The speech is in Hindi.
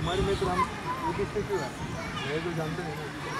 तुम्हारे मित्र हम वो किससे क्यों है? मेरे तो जानते नहीं।